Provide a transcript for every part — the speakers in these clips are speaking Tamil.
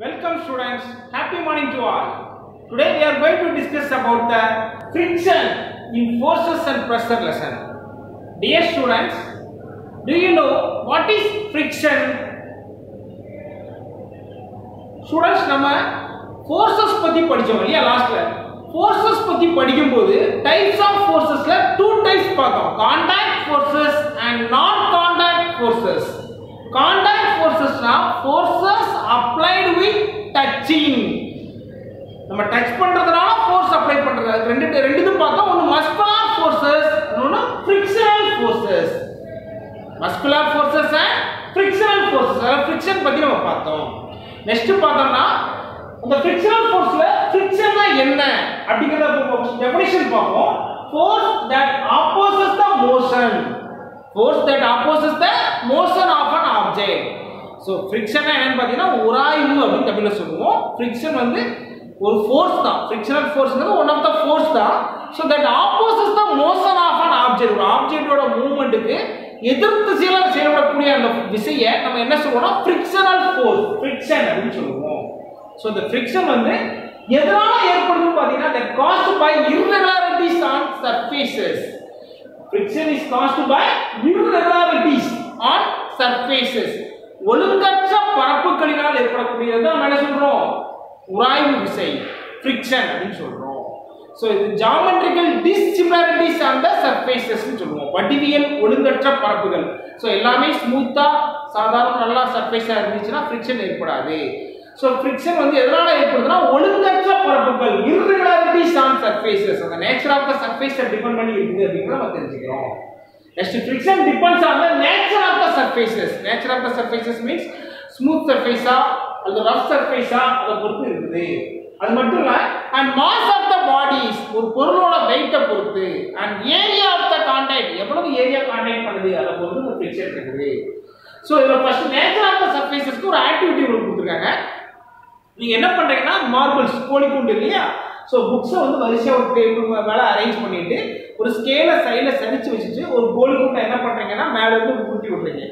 Welcome students. Happy morning to all. Today we are going to discuss about the friction in forces and pressure lesson. Dear students, do you know what is friction? Students நம்ம ஃபோர்ஸஸ் பத்தி படிச்சோம் இல்லையா லாஸ்ட்ல ஃபோர்ஸஸ் பத்தி படிக்கும்போது டைப்ஸ் ஆஃப் ஃபோர்ஸஸ்ல டூ டைப்ஸ் பார்த்தோம் contact forces and non contact forces contact ஃபோர்ஸஸ்னா forces applied with touching நம்ம டச் பண்றதுனால ஃபோர்ஸ் அப்ளை பண்றது. அது ரெண்டு ரெண்டு இது பார்த்தோம் ஒன்று மஸ்குலார் ஃபோர்ஸஸ் இன்னொன்று frictional forces muscular forces and frictional forces அதாவது ஃப்ரிக்ஷன் பற்றி நம்ம பார்த்தோம். நெக்ஸ்ட் பார்த்தோம்னா அந்த ஃப்ரிக்ஷனல் ஃபோர்ஸில் ஃப்ரிக்ஷன்னா என்ன? அப்படிங்கிறத டெஃபினிஷன் பார்ப்போம். Force that opposes the motion force that opposes the motion of an object so friction என்னன்னு பார்த்தீங்கன்னா உராய்வு அப்படின்னு தமிழில் சொல்லுவோம். ஃப்ரிக்ஷன் வந்து ஒரு ஃபோர்ஸ் தான். ஃப்ரிக்ஷனல் ஃபோர்ஸ்ங்கிறது ஒன் ஆஃப் த ஃபோர்ஸ் தான். So that opposes the motion of an object ஒரு ஆப்ஜெக்டோட மூவ்மெண்ட்டுக்கு எதிர்த்து செயல செயல்படக்கூடிய அந்த விசையை நம்ம என்ன சொல்லுவோம்னா ஃப்ரிக்ஷனல் ஃபோர்ஸ் ஃப்ரிக்ஷன் அப்படின்னு சொல்லுவோம். ஸோ இந்த ஃப்ரிக்ஷன் வந்து எதனால ஏற்படுதுன்னு பார்த்தீங்கன்னா the caused by irregularities on surfaces friction is caused by irregularities on surfaces ஒழுங்கற்ற பரப்புகளினால் ஏற்படக்கூடியது நம்ம என்ன சொல்றோம்? உராய்வு விசை ஃப்ரிக்ஷன் அப்படின்னு சொல்றோம். ஸோ இது geometrical dissimilarities on the surfaces சொல்லுவோம். வடிவியல் ஒழுங்கற்ற பரப்புகள். ஸோ எல்லாமே ஸ்மூத்தா சாதாரண நல்லா சர்ஃபேஸாக இருந்துச்சுன்னா ஃப்ரிக்ஷன் ஏற்படாது. ஸோ ஃப்ரிக்ஷன் வந்து எதனால ஏற்படுதுன்னா ஒழுங்கற்ற பரப்புகள் irregularities ஆன் சர்ஃபேசஸ் அந்த நேச்சர் ஆஃப் த சர்ஃபேஸை டிபெண்ட் பண்ணி இருக்குது அப்படிங்கிறத நம்ம தெரிஞ்சுக்கிறோம். Next friction depends on the nature of the surfaces nature of the surfaces means smooth சர்ஃபேஸா அல்லது ரஃப் சர்ஃபேஸா அதை பொறுத்து இருக்குது. அது மட்டும் இல்லை and mass of the bodies ஒரு பொருளோட வெயிட்டை பொறுத்து and area of the contact எவ்வளவு ஏரியா கான்டாக்ட் பண்ணுது அதை பொறுத்து ஒரு ஃப்ரிக்ஷன் இருக்குது. ஸோ இதில் ஃபர்ஸ்ட் நேச்சர் ஆஃப் த சர்ஃபேசஸ்க்கு ஒரு ஆக்டிவிட்டி உங்களுக்கு கொடுத்துருக்காங்க. நீங்கள் என்ன பண்ணுறீங்கன்னா மார்பிள்ஸ் கோழிக்குண்டு இல்லையா? ஸோ புக்ஸை வந்து வரிசையாக ஒரு டேபிள் மேலே அரேஞ்ச் பண்ணிட்டு ஒரு ஸ்கேலை சைடில் சரிச்சு வச்சுட்டு ஒரு கோழிக்குண்டை என்ன பண்ணுறீங்கன்னா மேலே இருந்து உருட்டி விடுறீங்க.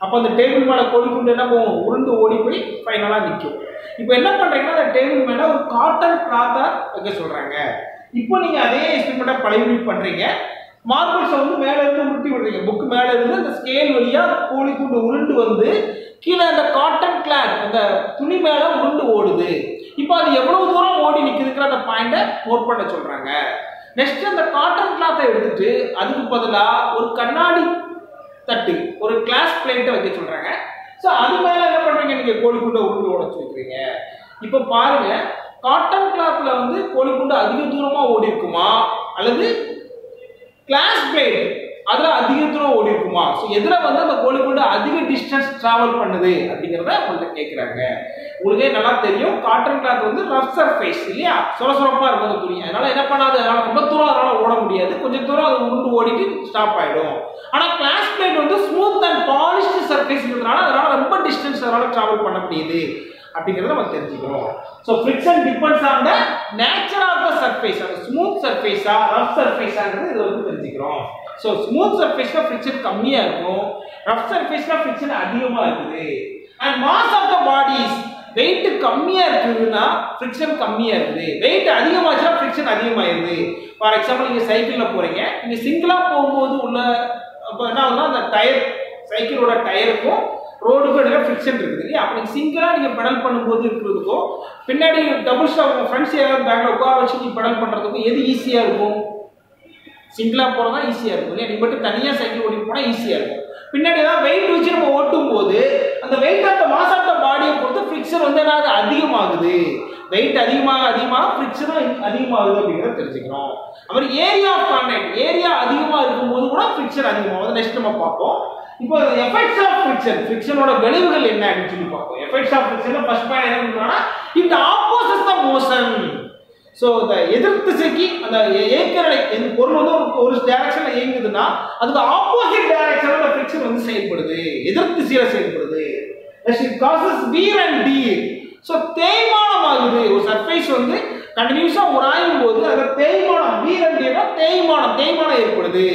அப்போ அந்த டேபிள் மேலே கோழிக்குண்டு என்ன போகும்? உருண்டு ஓடி போய் ஃபைனலாக நிற்கும் இப்போ என்ன பண்ணுறீங்கன்னா அந்த டேபிள் மேலே ஒரு காட்டன் கிளாத்தாக வைக்க சொல்கிறாங்க இப்போ நீங்கள் அதே எக்ஸ்பெரிமெண்ட்டாக பழைய பண்ணுறீங்க மார்பிள்ஸை வந்து மேலே இருந்து உருட்டி விடுறீங்க. புக் மேலே இருந்து அந்த ஸ்கேல் வழியா கோழிக்குண்டு உருண்டு வந்து கீழே அந்த காட்டன் கிளாத் அந்த துணி மேலே உருண்டு ஓடுது. இப்போ அது எவ்வளவு தூரம் ஓடி நிக்குதுங்கிற அந்த பாயிண்ட்டை நோட் பண்ண சொல்கிறாங்க நெக்ஸ்ட் அந்த காட்டன் கிளாத்தை எடுத்துட்டு அதுக்கு பதிலாக ஒரு கண்ணாடி தட்டு ஒரு கிளாஸ் பிளேட்டை வைக்க சொல்றாங்க. ஸோ அது மேலே என்ன பண்றீங்க? நீங்க கோழிக்குண்டை உருண்டு உடச்சு வைக்கிறீங்க. இப்போ பாருங்க காட்டன் கிளாத்ல வந்து கோழிக்குண்டு அதிக தூரமா ஓடி இருக்குமா அல்லது கிளாஸ் பிளேட் அதில் அதிக தூரம் ஓடி இருக்குமா? ஸோ எதில் வந்து அந்த கோழிக்குண்டு அதிக டிஸ்டன்ஸ் ட்ராவல் பண்ணுது அப்படிங்கிறத உங்கள்கிட்ட கேட்குறாங்க உங்களுக்கே நல்லா தெரியும். காட்டன் கிளாத் வந்து ரஃப் சர்ஃபேஸ் இல்லையா? சுரசுரப்பாக இருக்கும் அந்த துணி. அதனால என்ன பண்ணாது? அதனால் ரொம்ப தூரம் அதனால் ஓட முடியாது. கொஞ்சம் தூரம் அது உருண்டு ஓடிட்டு ஸ்டாப் ஆகிடும் ஆனால் கிளாஸ்மேட் வந்து ஸ்மூத் அண்ட் பாலிஷ்டு சர்ப்ரைஸ்ங்கிறதுனால அதனால் ரொம்ப டிஸ்டன்ஸ் அதனால் ட்ராவல் பண்ண முடியுது. அப்படிங்கிறத நம்ம தெரிஞ்சுக்கிறோம் so friction depends on the nature of the surface அந்த ஸ்மூத் சர்ஃபேஸா ரஃப் சர்ஃபேஸாங்கிறது இது வந்து தெரிஞ்சுக்கிறோம். ஸோ ஸ்மூத் சர்ஃபேஸ்ல ஃப்ரிக்ஷன் கம்மியா இருக்கும். ரஃப் சர்ஃபேஸ்ல ஃப்ரிக்ஷன் அதிகமா இருக்குது. And mass of the bodies weight கம்மியா இருக்குதுன்னா ஃப்ரிக்ஷன் கம்மியா இருக்குது. வெயிட் அதிகமாச்சுன்னா ஃப்ரிக்ஷன் அதிகமாயிருது. ஃபார் எக்ஸாம்பிள் நீங்க சைக்கிள்ல போறீங்க. நீங்க சிங்கிளா போகும்போது உள்ள அப்போ என்ன ஆகுதுன்னா அந்த டயர் சைக்கிளோட டயருக்கும் ரோடுக்கும் இடையில ஃபிக்ஷன் இருக்குது. இல்லையா அப்போ நீங்கள் சிங்கிளாக நீங்கள் பெடல் பண்ணும்போது இருக்கிறதுக்கும் பின்னாடி டபுள் ஸ்டாப் உங்கள் ஃப்ரெண்ட்ஸ் யாராவது பேக்கில் உட்கார வச்சு நீ பெடல் பண்ணுறதுக்கும் எது ஈஸியாக இருக்கும்? சிங்கிளாக போகிறதா ஈஸியாக இருக்கும் இல்லையா? நீ மட்டும் தனியாக சைக்கிள் ஓடி போனால் ஈஸியாக இருக்கும். பின்னாடி ஏதாவது வெயிட் வச்சு நம்ம ஓட்டும் போது அந்த weight of mass of the பாடியை பொறுத்து ஃபிக்ஷன் வந்து என்ன அதிகமாகுது. வெயிட் அதிகமாக அதிகமாக ஃப்ரிக்ஷனும் அதிகமாகுது அப்படிங்கிறத தெரிஞ்சுக்கிறோம் அப்புறம் ஏரியா ஆஃப் கான்டாக்ட் ஏரியா அதிகமாக இருக்கும்போது கூட ஃப்ரிக்ஷன் அதிகமாகுது. நெக்ஸ்ட் நம்ம பார்ப்போம். இப்போ எஃபெக்ட்ஸ் ஆஃப் ஃப்ரிக்ஷன் ஃப்ரிக்ஷனோட விளைவுகள் என்ன அப்படின்னு சொல்லி பார்ப்போம். Effects of friction first point என்ன சொல்றாங்கன்னா இந்த ஆப்போசிட் த மோஷன் ஸோ இந்த எதிர் திசைக்கு அந்த ஏக்கரடை எந்த பொருள் வந்து ஒரு டேரக்ஷனில் டைரக்ஷன்ல இயங்குதுன்னா அதுக்கு ஆப்போசிட் டைரக்ஷன்ல அந்த ஃப்ரிக்ஷன் வந்து செயல்படுது. எதிர் திசையில செயல்படுது. It causes wear and tear so தேய்மானம் ஆகுது ஒரு சர்ஃபேஸ் வந்து கண்டினியூஸாக உராயும் போது அதில் தேய்மானம் வீர் அண்ட் தேய்மானம் தேய்மானம் ஏற்படுது.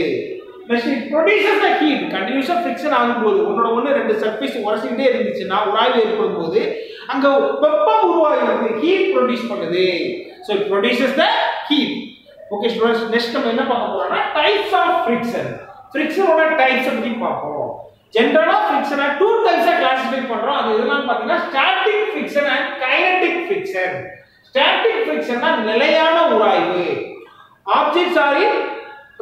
Machine it produces the heat கண்டினியூஸாக ஃபிக்ஷன் ஆகும்போது உன்னோட ஒன்று ரெண்டு சர்ஃபேஸ் உரசிக்கிட்டே இருந்துச்சுன்னா உராய்வு ஏற்படும் போது அங்கே வெப்பம் உருவாகிறது ஹீட் ப்ரொடியூஸ் பண்ணுது. So it produces the heat okay students next நம்ம என்ன பார்க்க போறோம்னா டைப்ஸ் ஆஃப் ஃப்ரிக்ஷன் ஃப்ரிக்ஷனோட டைப்ஸ் பற்றி பார்ப்போம். ஜென்ரலா ஃப்ரிக்ஷனை டூ டைப்ஸா கிளாசிஃபை பண்றோம். அது எதுலாம் பார்த்தீங்கன்னா static friction and kinetic friction static ஃப்ரிக்ஷன்னா நிலையான உராய்வு. Objects are in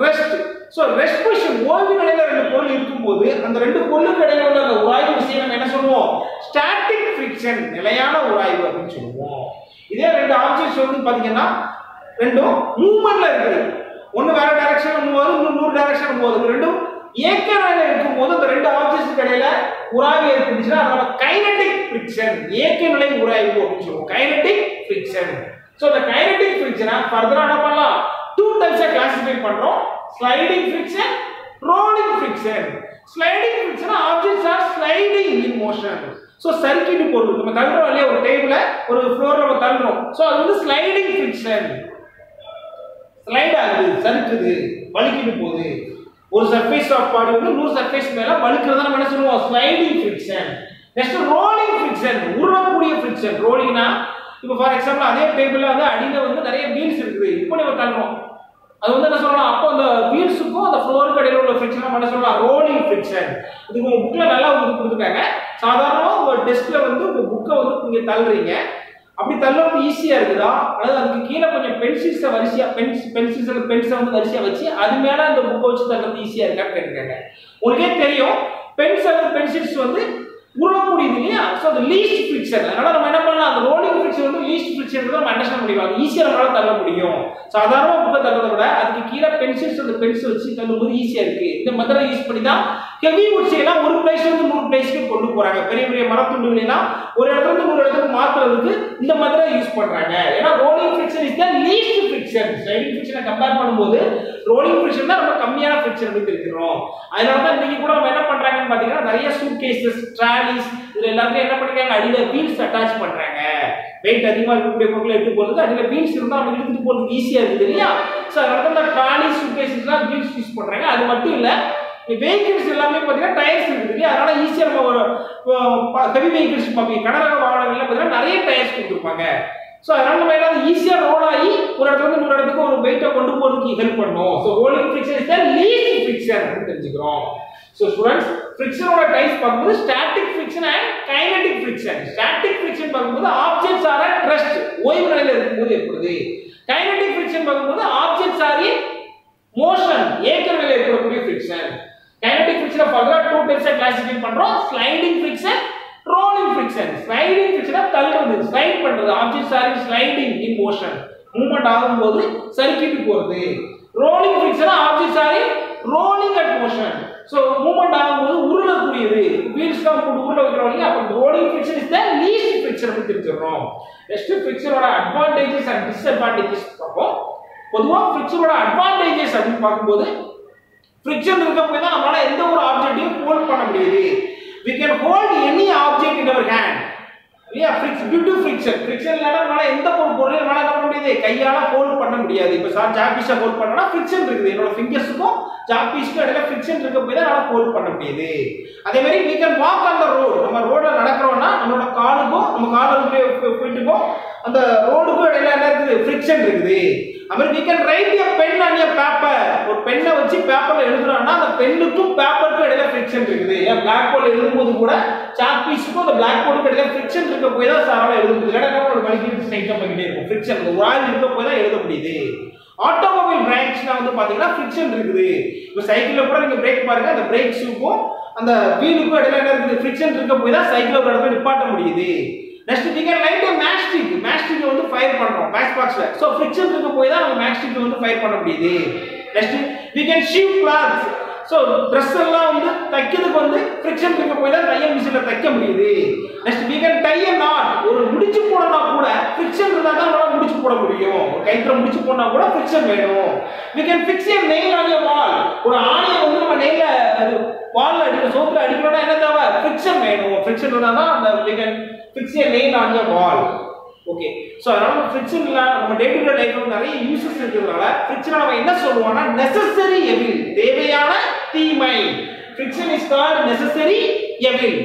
rest so ரெஸ்பெஷன் ஓய்வு நிலையில ரெண்டு பொருள் இருக்கும்போது அந்த ரெண்டு பொருளுக்கு இடையில உள்ள அந்த உராய்வு விஷயம் நம்ம என்ன சொல்லுவோம்? ஸ்டாட்டிக் ஃப்ரிக்ஷன் நிலையான உராய்வு அப்படின்னு சொல்லுவோம். இதே ரெண்டு ஆப்ஜெக்ட்ஸ் வந்து பார்த்தீங்கன்னா ரெண்டும் மூவ்மெண்ட்ல இருக்குது. ஒன்று வேற டைரக்ஷன் மூவ் ஆகுது இன்னும் நூறு டைரக்ஷன் போகுது. ரெண்டும் இயக்க நிலையில இருக்கும்போது அந்த ரெண்டு ஆப்ஜெக்ட்ஸ் இடையில உராய்வு ஏற்பட்டுச்சுன்னா அதனால கைனடிக் ஃப்ரிக்ஷன் ஏக்க நிலை உராய்வு அப்படின்னு சொல்லுவோம். கைனடிக் ஃப்ரிக்ஷன் ஸோ அந்த கைனடிக் ஃபிக்ஷனை ஃபர்தராக என்ன பண்ணலாம்? டூ டைப்ஸாக கிளாசிஃபை பண்ணுறோம் sliding friction rolling friction sliding friction objects are sliding in motion so சறுக்கிட்டு போகுது நம்ம தள்ளுறோம் இல்லையா? ஒரு டேபிள ஒரு ஃப்ளோர்ல நம்ம தள்ளுறோம். ஸோ அது வந்து ஸ்லைடிங் ஃப்ரிக்ஷன் ஸ்லைட் ஆகுது சறுக்குது வலிக்கிட்டு போகுது. ஒரு சர்ஃபேஸ் ஆஃப் பாடி வந்து இன்னொரு சர்ஃபேஸ் மேல வலிக்கிறத நம்ம என்ன சொல்லுவோம்? Sliding friction next rolling friction உருளக்கூடிய friction ரோலிங்னா இப்போ ஃபார் எக்ஸாம்பிள் அதே டேபிள்ல வந்து அடியில வந்து நிறைய மீல்ஸ் இருக்குது. இப்போ நம்ம தள்ளுறோம். அது வந்து என்ன சொல்லலாம் அப்போ அந்த வீல்ஸுக்கும் அந்த ஃப்ளோருக்கு இடையில உள்ள ஃப்ரிக்ஷன் நம்ம என்ன சொல்லலாம் ரோலிங் ஃப்ரிக்ஷன் இது உங்க புக்ல நல்லா வந்து கொடுத்துருக்காங்க. சாதாரணமாக உங்க டெஸ்க்ல வந்து உங்க புக்கை வந்து நீங்க தள்ளுறீங்க. அப்படி தள்ளுறது ஈஸியா இருக்குதா? அதாவது அதுக்கு கீழே கொஞ்சம் பென்சில்ஸை வரிசையா பென்ஸ் பென்சில்ஸ் பென்சில் வந்து வரிசையா வச்சு அது மேல அந்த புக்கை வச்சு தள்ளுறது ஈஸியா இருக்கான்னு கேட்டுருக்காங்க. உங்களுக்கே தெரியும். பென்சில் பென்சில்ஸ் வந்து உருளக்கூடியது இல்லையா? ஸோ அது லீஸ்ட் ஃபிக்சர் அதனால நம்ம என்ன பண்ணலாம்? அந்த ரோலிங் ஃபிக்சர் வந்து லீஸ்ட் ஃபிக்சர் நம்ம அண்டர்ஸ்டாண்ட் முடியும் அது ஈஸியாக நம்மளால தள்ள முடியும். சாதாரண புக்கை தள்ளதை விட அதுக்கு கீழே பென்சில்ஸ் அந்த பென்சில் வச்சு தள்ளும்போது ஈஸியாக இருக்கு. இந்த மெத்தடை யூஸ் பண்ணி தான் ஹெவி எல்லாம் ஒரு பிளேஸ்ல இருந்து மூணு பிளேஸ்க்கு கொண்டு போறாங்க. பெரிய பெரிய மரத்துண்டுகள் எல்லாம் ஒரு இடத்துல இருந்து ஒரு இடத்துக்கு மாத்துறதுக்கு இந்த மாதிரி யூஸ் பண்றாங்க. ஏன்னா rolling friction is the least friction sliding ஃபிக்சனை compare பண்ணும்போது ரோலிங் ஃபிக்சர் தான் ரொம்ப கம்மியான ஃபிக்சர் வந்து இருக்கிறோம் அதனால தான் இன்னைக்கு கூட நம்ம என்ன பண்றாங்கன்னு பாத்தீங்கன்னா நிறைய சூட் கேசஸ் ட்ராலிஸ் இதுல எல்லாத்தையும் என்ன பண்ணிருக்காங்க? அடியில வீல்ஸ் அட்டாச் பண்றாங்க. வெயிட் அதிகமாக இருக்கக்கூடிய பொருட்களை எடுத்து போகிறது அதில் வீல்ஸ் இருந்தால் அவங்க எடுத்துட்டு போறதுக்கு ஈஸியாக இருக்குது இல்லையா ஸோ அதனால தான் இந்த ட்ராலி சூட் கேசஸ்லாம் வீல்ஸ் யூஸ் பண்ணுறாங்க அது மட்டும் இல்லை வெஹிக்கிள்ஸ் எல்லாமே பார்த்தீங்கன்னா டயர்ஸ் இருக்குது. இல்லையா? அதனால ஈஸியாக நம்ம ஒரு ஹெவி வெஹிக்கிள்ஸ் பார்ப்பீங்க. கடலக வாகனங்கள்ல பார்த்தீங்கன்னா நிறைய டயர்ஸ் கொடுத்துருப்பாங்க. ஸோ அதனால நம்ம என்ன ஈஸியாக ரோல் ஆகி ஒரு இடத்துல இருந்து ஒரு இடத்துக்கு ஒரு வெயிட்டை கொண்டு போகிறதுக்கு ஹெல்ப் பண்ணும். So rolling friction is the least friction அப்படின்னு தெரிஞ்சுக்கிறோம். ஸோ ஸ்டூடெண்ட்ஸ் ஃபிக்ஷனோட டைப்ஸ் பார்க்கும்போது static friction and kinetic friction static friction பார்க்கும்போது ஆப்ஜெக்ட்ஸ் ஆர் அட் ரெஸ்ட் ஓய்வு நிலையில் இருக்கும்போது ஏற்படுது. கைனடிக் ஃபிக்ஷன் பார்க்கும்போது ஆப்ஜெக்ட்ஸ் ஆர் இன் மோஷன் ஏக்க நிலையில் ஏற்படக்கூடிய ஃபிக்ஷன் கைனடிக் ஃபிக்ஷனை ஃபர்தரா டூ டைப்ஸா கிளாசிஃபை பண்றோம். Sliding friction rolling friction sliding ஃபிக்ஷனா தள்ளுறது. ஸ்லைட் பண்றது. Objects are sliding in motion movement ஆகும்போது சறுக்கிட்டு போறது. Rolling ஃபிக்ஷனா objects are rolling at motion so movement ஆகும்போது உருளக்கூடியது. வீல்ஸ் தான் போட்டு உருள வைக்கிறவங்க இல்லையா? அப்போ rolling friction is the least friction அப்படின்னு தெரிஞ்சிடறோம். நெக்ஸ்ட் ஃபிரிக்ஷனோட அட்வான்டேஜஸ் அண்ட் டிஸ்அட்வான்டேஜஸ் பார்ப்போம். பொதுவாக ஃபிரிக்ஷனோட அட்வான்டேஜஸ் அப்படின்னு பார்க்கும்போது ஃப்ரிக்ஷன் இருக்க போய் தான் நம்மளால எந்த ஒரு ஆப்ஜெக்ட்டையும் ஹோல்ட் பண்ண முடியுது. We can hold any object in our hand இல்லையா ஃப்ரிக்ஸ் டியூ டு ஃப்ரிக்ஷன் ஃப்ரிக்ஷன் இல்லைனா நம்மளால எந்த ஒரு பொருளையும் நம்மளால என்ன பண்ண முடியாது. கையால ஹோல்ட் பண்ண முடியாது. இப்போ சார் ஜாப்பீஸை ஹோல்ட் பண்ணனா ஃப்ரிக்ஷன் இருக்குது. என்னோட ஃபிங்கர்ஸுக்கும் ஜாப்பீஸ்க்கும் இடையில ஃப்ரிக்ஷன் இருக்க போய் தான் நம்மளால ஹோல்ட் பண்ண முடியுது. அதே மாதிரி we can walk on the நம்ம ரோட்ல நடக்கிறோம்னா நம்மளோட காலுக்கும் நம்ம காலுக்கு போயிட்டுக்கும் அந்த ரோடுக்கும் இடையில என்ன இருக்குது? ஃப்ரிக்ஷன் இருக்குது. அப்புறம் we can write a pen on ஒரு பெண்ணை வச்சு பேப்பர்ல எழுதுறோம்னா அந்த பெண்ணுக்கும் பேப்பருக்கும் இடையில ஃப்ரிக்ஷன் இருக்குது. ஏன் பிளாக் போர்டு எழுதும்போது கூட சாக் பீஸுக்கும் அந்த பிளாக் போர்டுக்கு இடையில ஃப்ரிக்ஷன் இருக்க போய் தான் சாரால எழுத முடியுது. இல்லைன்னா ஒரு வலிக்கிட்டு ஸ்ட்ரைட்டாக பண்ணிக்கிட்டே இருக்கும். ஃப்ரிக்ஷன் ஒரு ஆள் இருக்க போய் தான் எழுத முடியுது. ஆட்டோமொபைல் பிரேக்ஸ்னா வந்து பாத்தீங்கன்னா ஃப்ரிக்ஷன் இருக்குது. இப்போ சைக்கிள்ல கூட நீங்க பிரேக் பாருங்க. அந்த பிரேக் ஷூக்கும் அந்த வீலுக்கும் இடையில என்ன இருக்குது? ஃப்ரிக்ஷன் இருக்க போய் தான் சைக்கிள் ஒரு இடத்துல நிப்பாட்ட முடியுது. நெக்ஸ்ட் நீங்க லைட் மேஸ்டிக் ஸோ ஃப்ரிக்ஷனுக்கு போய் தான் நம்ம மேஸ்டிக் வந்து ஃபயர் பண்ண முடியுது. Next we can sew cloth so dress எல்லாம் வந்து தைக்கிறதுக்கு வந்து ஃப்ரிக்ஷன் இருக்க போய் தான் தையல் மிஷினில் தைக்க முடியுது. Next we can tie a knot ஒரு முடிச்சு போடனா கூட ஃப்ரிக்ஷன் இருந்தால் தான் நம்மளால் முடிச்சு போட முடியும். ஒரு கைத்துல முடிச்சு போடனா கூட ஃப்ரிக்ஷன் வேணும். We can fix a nail on a wall ஒரு ஆணையை வந்து நம்ம நெயில அது வால்ல அடிக்க சோத்துல அடிக்கணும்னா என்ன தேவை? ஃப்ரிக்ஷன் வேணும். ஃப்ரிக்ஷன் இருந்தால் தான் அந்த we can fix a nail on a wall okay so அதனால ஃப்ரிட்ஜில் நம்ம டே டு டே லைஃப்ல நிறைய யூசஸ் இருக்கிறதுனால ஃப்ரிட்ஜில் நம்ம என்ன சொல்லுவோம்னா நெசசரி எவில் தேவையான தீமை. Friction is called necessary evil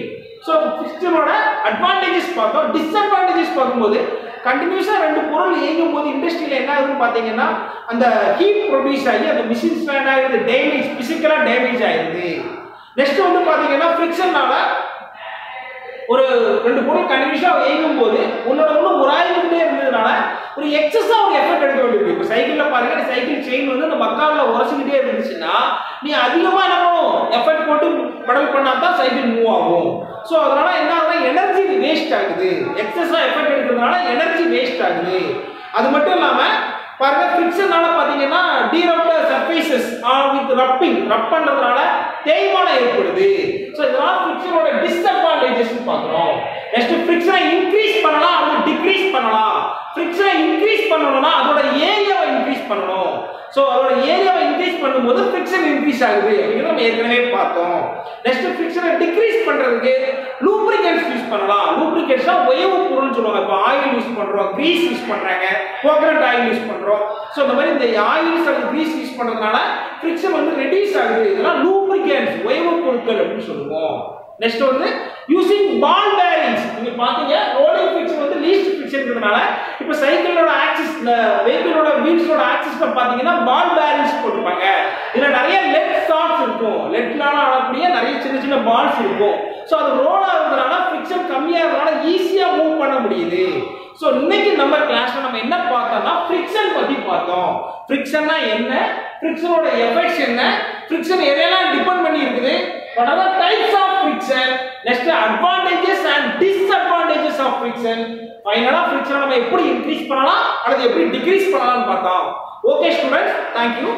so ஃபிக்ஷனோட advantages பார்த்தோம் டிஸ்அட்வான்டேஜஸ் பார்க்கும்போது கண்டினியூஸாக ரெண்டு பொருள் இயங்கும் போது இண்டஸ்ட்ரியில் என்ன ஆகுதுன்னு பார்த்தீங்கன்னா அந்த ஹீட் ப்ரொடியூஸ் ஆகி அந்த மிஷின்ஸ் என்ன ஆகுது? டேமேஜ் ஃபிசிக்கலாக டேமேஜ் ஆயிடுது. நெக்ஸ்ட் வந்து பார்த்தீங்கன்னா ஃப்ரிக்ஷனால ஒரு ரெண்டு பொருள் கண்டினியூஸாக இயங்கும் போது உன்னோட ஒன்று உராய்ந்துகிட்டே இருந்ததுனால ஒரு எக்ஸஸாக ஒரு எஃபெக்ட் எடுக்க வேண்டியது இப்போ சைக்கிளில் பாருங்க சைக்கிள் செயின் வந்து அந்த மக்காவில் உரைச்சிக்கிட்டே இருந்துச்சுன்னா நீ அதிகமாக என்ன பண்ணும் போட்டு பெடல் பண்ணா தான் சைக்கிள் மூவ் ஆகும். ஸோ அதனால என்ன ஆகுதுன்னா எனர்ஜி வேஸ்ட் ஆகுது. எக்ஸஸாக எஃபெக்ட் எடுக்கிறதுனால எனர்ஜி வேஸ்ட் ஆகுது. அது மட்டும் இல்லாமல் பாருங்க ஃபிக்ஷனால பாத்தீங்கன்னா டீரப்ட surfaces are with rubbing rub பண்றதுனால தேய்மானம் ஏற்படுது. ஸோ இதெல்லாம் ஃபிக்ஷனோட டிஸ்அட்வான்டேஜஸ் பார்க்குறோம். நெக்ஸ்ட் ஃபிக்ஷனை இன்க்ரீஸ் பண்ணலாம் அல்லது டிக்ரீஸ் பண்ணலாம். ஃபிக்ஷனை இன்க்ரீஸ் பண்ணணும்னா அதோட ஏரியாவை இன்க்ரீஸ் பண்ணணும். ஸோ அதோட ஏரியாவை இன்க்ரீஸ் பண்ணும்போது ஃபிக்ஷன் இன்க்ரீஸ் ஆகுது அப்படிங்கிறத நம்ம ஏற்கனவே பார்த்தோம். நெக்ஸ்ட் ஃபிக்ஷனை டிக்ரீஸ் பண்ணுறதுக்கு லூப்ரிகன்ஸ் யூஸ் பண்ணலாம். லூப்ரிகன்ஸ்னா உயவு பொருள்னு சொல்லுவாங்க. இப்போ ஆயில் யூஸ் பண்ணுறோம் கிரீஸ் யூஸ் பண்ணுறாங்க கோகனட் ஆயில் யூஸ் பண்ணுறோம் ஸோ இந்த மாதிரி இந்த ஆயில்ஸ் அல்லது கிரீஸ் யூஸ் பண்ணுறதுனால ஃபிக்ஷன் வந்து ரெடியூஸ் ஆகுது இதெல்லாம் லூப்ரிகன்ஸ் உயவு அப்படின்னு சொல்லுவோம். நெக்ஸ்ட் வந்து யூசிங் பால் பேரிங்ஸ் நீங்க பாத்தீங்க ரோலிங் ஃபிக்ஷன் வந்து லீஸ்ட் ஃபிக்ஷன்ங்கிறதுனால இப்போ சைக்கிளோட ஆக்சிஸ் வெஹிக்கிளோட வீல்ஸோட ஆக்சிஸ்ல பாத்தீங்கன்னா பால் பேரிங்ஸ் போட்டுப்பாங்க இதுல நிறைய லெட் ஷார்ட்ஸ் இருக்கும். லெட்னால ஆடக்கூடிய நிறைய சின்ன சின்ன பால்ஸ் இருக்கும். ஸோ அது ரோல் ஆகுறதுனால கம்மியாக கம்மியாகிறதுனால ஈஸியா மூவ் பண்ண முடியுது. ஸோ இன்னைக்கு நம்ம கிளாஸ்ல நம்ம என்ன பார்த்தோம்னா ஃபிரிக்ஷன் பத்தி பார்த்தோம். ஃபிரிக்ஷன்னா என்ன? ஃப்ரிக்ஷனோட எஃபெக்ட்ஸ் என்ன? ஃப்ரிக்ஷன் எதையெல்லாம் டிபெண்ட் பண்ணி இருக்குது? What are the types of friction next advantages and disadvantages of friction ஃபைனலா ஃபிரிக்ஷனை நம்ம எப்படி இன்க்ரீஸ் பண்ணலாம் அல்லது எப்படி டிக்ரீஸ் பண்ணலாம்னு பார்த்தோம் ஓகே ஸ்டூடெண்ட்ஸ் தேங்க்யூ